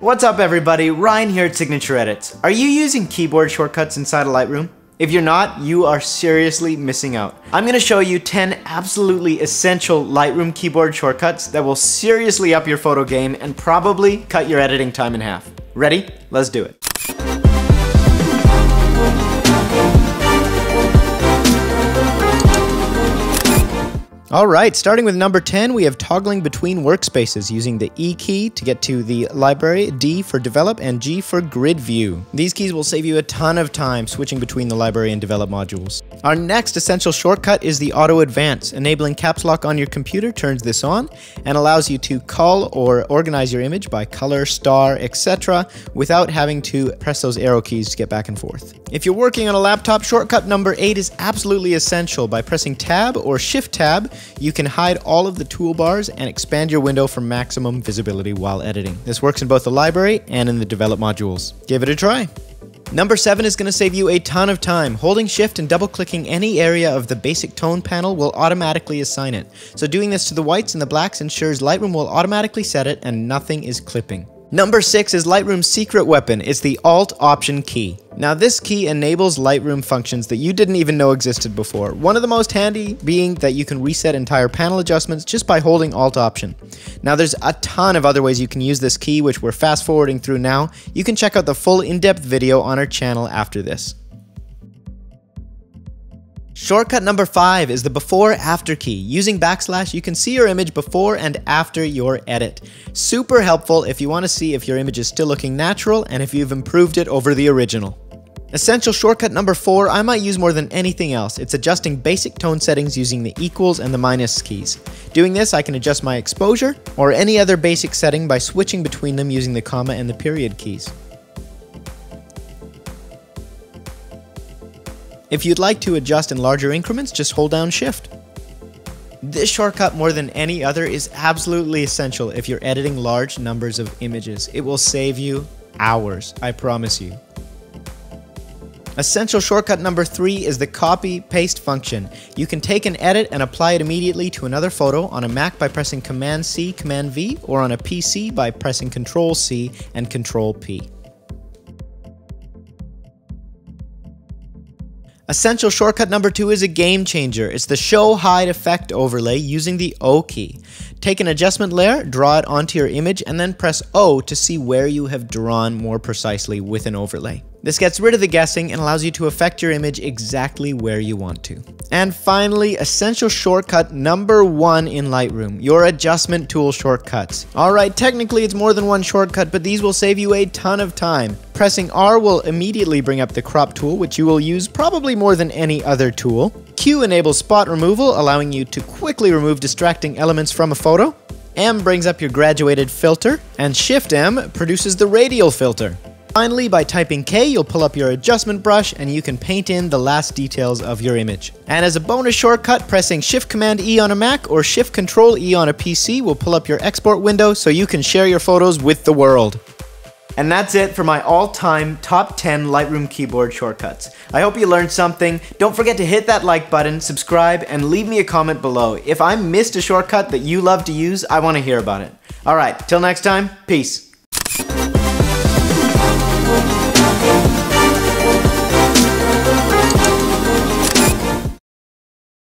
What's up everybody, Ryan here at Signature Edits. Are you using keyboard shortcuts inside of Lightroom? If you're not, you are seriously missing out. I'm gonna show you 10 absolutely essential Lightroom keyboard shortcuts that will seriously up your photo game and probably cut your editing time in half. Ready? Let's do it. All right, starting with number 10, we have toggling between workspaces using the E key to get to the library, D for develop, and G for grid view. These keys will save you a ton of time switching between the library and develop modules. Our next essential shortcut is the auto advance. Enabling caps lock on your computer turns this on and allows you to cull or organize your image by color, star, etc. without having to press those arrow keys to get back and forth. If you're working on a laptop, shortcut number 8 is absolutely essential. By pressing tab or shift tab, you can hide all of the toolbars and expand your window for maximum visibility while editing. This works in both the library and in the develop modules. Give it a try. Number 7 is going to save you a ton of time. Holding shift and double clicking any area of the basic tone panel will automatically assign it. So doing this to the whites and the blacks ensures Lightroom will automatically set it and nothing is clipping. Number 6 is Lightroom's secret weapon. It's the Alt Option key. Now this key enables Lightroom functions that you didn't even know existed before. One of the most handy being that you can reset entire panel adjustments just by holding Alt Option. Now there's a ton of other ways you can use this key which we're fast forwarding through now. You can check out the full in-depth video on our channel after this. Shortcut number five is the before after key. Using backslash, you can see your image before and after your edit. Super helpful if you want to see if your image is still looking natural and if you've improved it over the original. Essential shortcut number four, I might use more than anything else. It's adjusting basic tone settings using the equals and the minus keys. Doing this, I can adjust my exposure or any other basic setting by switching between them using the comma and the period keys. If you'd like to adjust in larger increments, just hold down shift. This shortcut more than any other is absolutely essential if you're editing large numbers of images. It will save you hours, I promise you. Essential shortcut number three is the copy paste function. You can take an edit and apply it immediately to another photo on a Mac by pressing Command C, Command V, or on a PC by pressing Control C and Control P. Essential shortcut number two is a game changer. It's the show hide effect overlay using the O key. Take an adjustment layer, draw it onto your image, and then press O to see where you have drawn more precisely with an overlay. This gets rid of the guessing and allows you to affect your image exactly where you want to. And finally, essential shortcut number one in Lightroom, your adjustment tool shortcuts. Alright, technically it's more than one shortcut, but these will save you a ton of time. Pressing R will immediately bring up the crop tool, which you will use probably more than any other tool. Q enables spot removal, allowing you to quickly remove distracting elements from a photo. M brings up your graduated filter, and Shift M produces the radial filter. Finally, by typing K, you'll pull up your adjustment brush and you can paint in the last details of your image. And as a bonus shortcut, pressing Shift Command E on a Mac or Shift Control E on a PC will pull up your export window so you can share your photos with the world. And that's it for my all-time top 10 Lightroom keyboard shortcuts. I hope you learned something. Don't forget to hit that like button, subscribe, and leave me a comment below. If I missed a shortcut that you love to use, I want to hear about it. Alright, till next time, peace.